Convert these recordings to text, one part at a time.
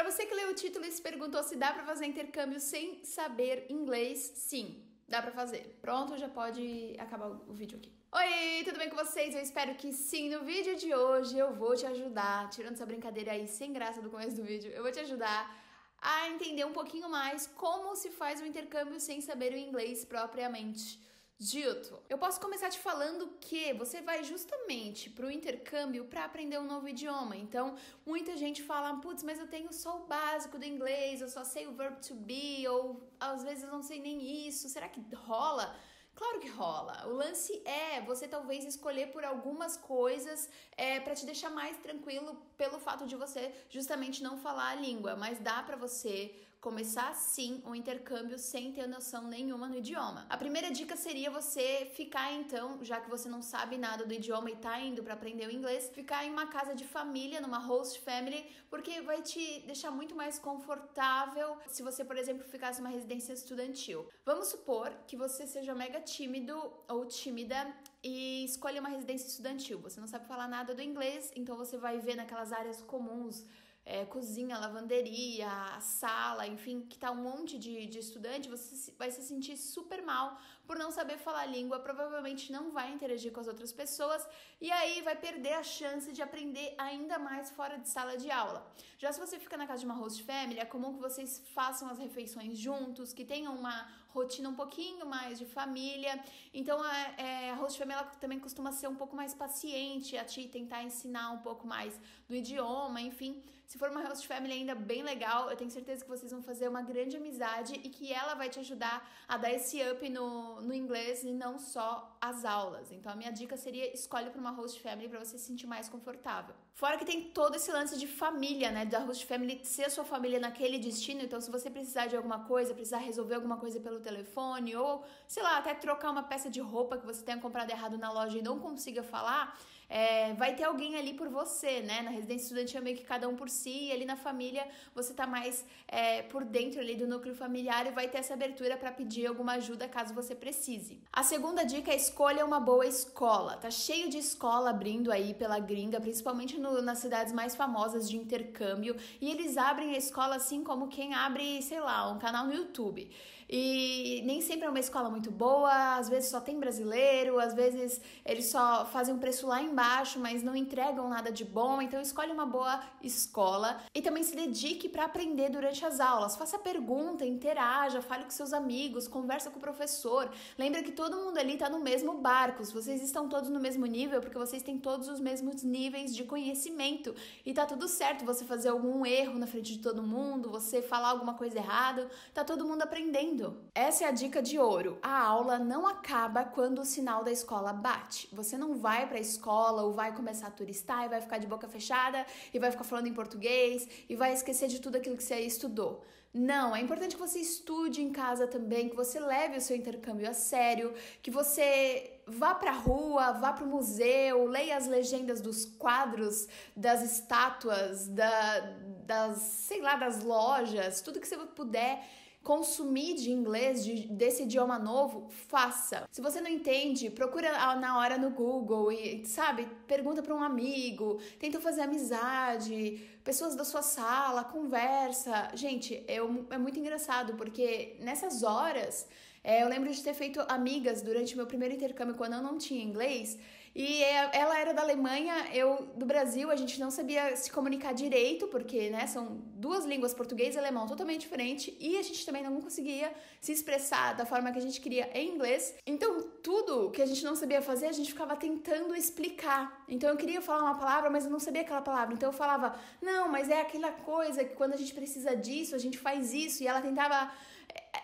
Para você que leu o título e se perguntou se dá para fazer intercâmbio sem saber inglês, sim, dá para fazer. Pronto, já pode acabar o vídeo aqui. Oi, tudo bem com vocês? Eu espero que sim. No vídeo de hoje eu vou te ajudar, tirando essa brincadeira aí sem graça do começo do vídeo, eu vou te ajudar a entender um pouquinho mais como se faz o intercâmbio sem saber o inglês propriamente dito. Eu posso começar te falando que você vai justamente para o intercâmbio para aprender um novo idioma. Então, muita gente fala, putz, mas eu tenho só o básico do inglês, eu só sei o verb to be, ou às vezes eu não sei nem isso. Será que rola? Claro que rola. O lance é você talvez escolher por algumas coisas é, para te deixar mais tranquilo pelo fato de você justamente não falar a língua, mas dá para você começar sim o um intercâmbio sem ter noção nenhuma no idioma. A primeira dica seria você ficar então, já que você não sabe nada do idioma e tá indo para aprender o inglês, ficar em uma casa de família, numa host family, porque vai te deixar muito mais confortável se você, por exemplo, ficasse numa residência estudantil. Vamos supor que você seja mega tímido ou tímida e escolha uma residência estudantil. Você não sabe falar nada do inglês, então você vai ver naquelas áreas comuns é, cozinha, lavanderia, sala, enfim, que tá um monte de, de estudante, você vai se sentir super mal por não saber falar língua, provavelmente não vai interagir com as outras pessoas e aí vai perder a chance de aprender ainda mais fora de sala de aula. Já se você fica na casa de uma host family, é comum que vocês façam as refeições juntos, que tenham uma rotina um pouquinho mais de família. Então a, é, a host family também costuma ser um pouco mais paciente a te tentar ensinar um pouco mais do idioma, enfim. Se for uma host family ainda bem legal, eu tenho certeza que vocês vão fazer uma grande amizade e que ela vai te ajudar a dar esse up no, no inglês e não só as aulas. Então a minha dica seria escolhe para uma host family para você se sentir mais confortável. Fora que tem todo esse lance de família, né? Da host family ser sua família naquele destino. Então se você precisar de alguma coisa, precisar resolver alguma coisa pelo telefone ou, sei lá, até trocar uma peça de roupa que você tenha comprado errado na loja e não consiga falar, é, vai ter alguém ali por você, né? Na residência estudantil é meio que cada um por si, e ali na família você tá mais é, por dentro ali do núcleo familiar e vai ter essa abertura para pedir alguma ajuda caso você precise. A segunda dica é escolha uma boa escola. Tá cheio de escola abrindo aí pela gringa, principalmente no, nas cidades mais famosas de intercâmbio, e eles abrem a escola assim como quem abre, sei lá, um canal no YouTube. E nem sempre é uma escola muito boa, às vezes só tem brasileiro, às vezes eles só fazem um preço lá embaixo baixo, mas não entregam nada de bom, então escolhe uma boa escola e também se dedique para aprender durante as aulas. Faça pergunta, interaja, fale com seus amigos, conversa com o professor. Lembra que todo mundo ali está no mesmo barco. Vocês estão todos no mesmo nível, porque vocês têm todos os mesmos níveis de conhecimento e tá tudo certo você fazer algum erro na frente de todo mundo, você falar alguma coisa errada, tá todo mundo aprendendo. Essa é a dica de ouro. A aula não acaba quando o sinal da escola bate. Você não vai para a escola escola ou vai começar a turistar e vai ficar de boca fechada e vai ficar falando em português e vai esquecer de tudo aquilo que você estudou. Não, é importante que você estude em casa também, que você leve o seu intercâmbio a sério, que você vá pra rua, vá pro museu, leia as legendas dos quadros, das estátuas, da, das, sei lá, das lojas, tudo que você puder consumir de inglês, de, desse idioma novo, faça. Se você não entende, procura na hora no Google e, sabe, pergunta para um amigo, tenta fazer amizade, pessoas da sua sala, conversa. Gente, é muito engraçado porque nessas horas é, eu lembro de ter feito amigas durante meu primeiro intercâmbio quando eu não tinha inglês. E é, ela era da Alemanha, eu do Brasil, a gente não sabia se comunicar direito, porque né, são duas línguas, português e alemão, totalmente diferente, e a gente também não conseguia se expressar da forma que a gente queria em inglês. Então, tudo que a gente não sabia fazer, a gente ficava tentando explicar. Então, eu queria falar uma palavra, mas eu não sabia aquela palavra. Então, eu falava, não, mas é aquela coisa que quando a gente precisa disso, a gente faz isso, e ela tentava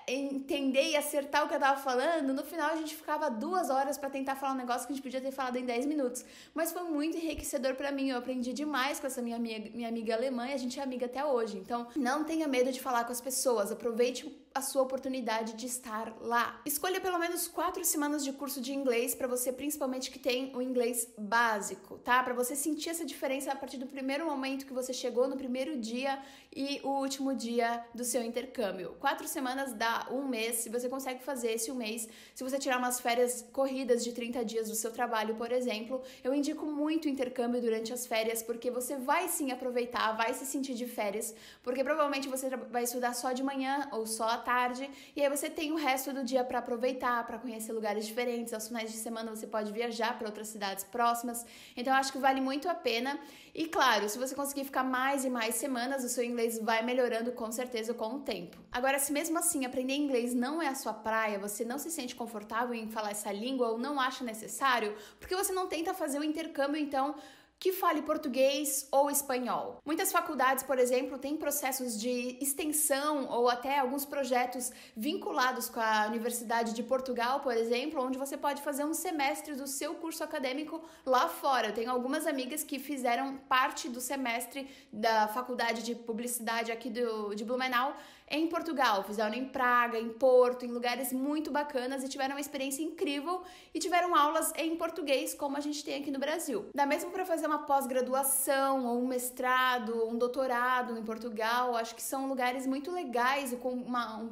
entender e acertar o que eu tava falando, no final a gente ficava duas horas para tentar falar um negócio que a gente podia ter falado em 10 minutos. Mas foi muito enriquecedor para mim, eu aprendi demais com essa minha amiga, minha amiga alemã e a gente é amiga até hoje. Então, não tenha medo de falar com as pessoas, aproveite a sua oportunidade de estar lá. Escolha pelo menos quatro semanas de curso de inglês para você, principalmente que tem o inglês básico, tá? Para você sentir essa diferença a partir do primeiro momento que você chegou, no primeiro dia e o último dia do seu intercâmbio. Quatro semanas dá um mês, se você consegue fazer esse um mês, se você tirar umas férias corridas de 30 dias do seu trabalho, por exemplo, eu indico muito intercâmbio durante as férias, porque você vai sim aproveitar, vai se sentir de férias, porque provavelmente você vai estudar só de manhã ou só tarde, e aí você tem o resto do dia para aproveitar, para conhecer lugares diferentes. Aos finais de semana você pode viajar para outras cidades próximas. Então acho que vale muito a pena. E claro, se você conseguir ficar mais e mais semanas, o seu inglês vai melhorando com certeza com o tempo. Agora, se mesmo assim aprender inglês não é a sua praia, você não se sente confortável em falar essa língua ou não acha necessário, porque você não tenta fazer o intercâmbio então que fale português ou espanhol. Muitas faculdades, por exemplo, têm processos de extensão ou até alguns projetos vinculados com a Universidade de Portugal, por exemplo, onde você pode fazer um semestre do seu curso acadêmico lá fora. Eu tenho algumas amigas que fizeram parte do semestre da Faculdade de Publicidade aqui do, de Blumenau em Portugal, fizeram em Praga, em Porto, em lugares muito bacanas e tiveram uma experiência incrível e tiveram aulas em português, como a gente tem aqui no Brasil. Dá mesmo para fazer uma pós-graduação ou um mestrado, um doutorado em Portugal, acho que são lugares muito legais com uma, um,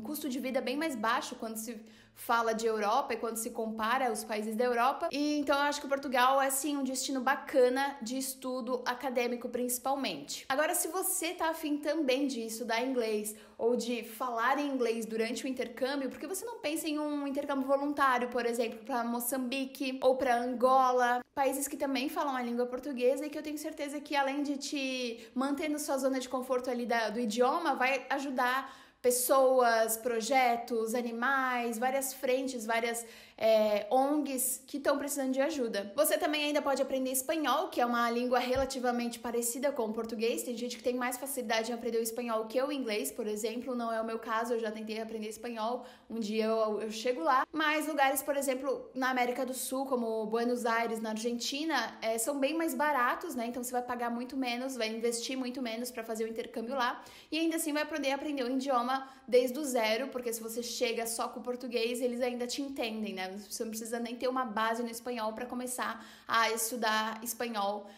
um custo de vida bem mais baixo quando se fala de Europa e quando se compara aos países da Europa. E então eu acho que Portugal é sim um destino bacana de estudo acadêmico principalmente. Agora se você tá afim também de estudar inglês ou de falar em inglês durante o intercâmbio, porque você não pensa em um intercâmbio voluntário, por exemplo, para Moçambique ou para Angola, países que também falam a língua portuguesa e que eu tenho certeza que além de te manter na sua zona de conforto ali da, do idioma, vai ajudar pessoas, projetos, animais, várias frentes, várias é, ONGs que estão precisando de ajuda. Você também ainda pode aprender espanhol, que é uma língua relativamente parecida com o português. Tem gente que tem mais facilidade em aprender o espanhol que o inglês, por exemplo. Não é o meu caso, eu já tentei aprender espanhol. Um dia eu, eu chego lá. Mas lugares, por exemplo, na América do Sul, como Buenos Aires, na Argentina, é, são bem mais baratos, né? Então você vai pagar muito menos, vai investir muito menos para fazer o intercâmbio lá. E ainda assim vai poder aprender o idioma desde o zero, porque se você chega só com o português, eles ainda te entendem, né? Você não precisa nem ter uma base no espanhol para começar a estudar espanhol,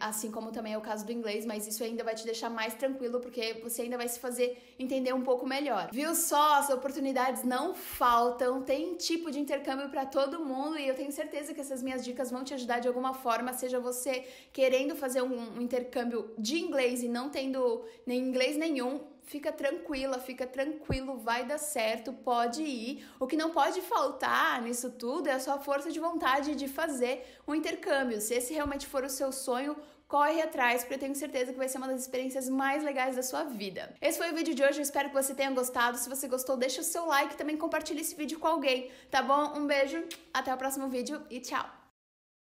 assim como também é o caso do inglês, mas isso ainda vai te deixar mais tranquilo porque você ainda vai se fazer entender um pouco melhor. Viu só? As oportunidades não faltam, tem tipo de intercâmbio para todo mundo e eu tenho certeza que essas minhas dicas vão te ajudar de alguma forma, seja você querendo fazer um, intercâmbio de inglês e não tendo nem inglês nenhum, fica tranquila, fica tranquilo, vai dar certo, pode ir. O que não pode faltar nisso tudo é a sua força de vontade de fazer um intercâmbio. Se esse realmente for o seu sonho, corre atrás, porque eu tenho certeza que vai ser uma das experiências mais legais da sua vida. Esse foi o vídeo de hoje, eu espero que você tenha gostado. Se você gostou, deixa o seu like e também compartilhe esse vídeo com alguém, tá bom? Um beijo, até o próximo vídeo e tchau!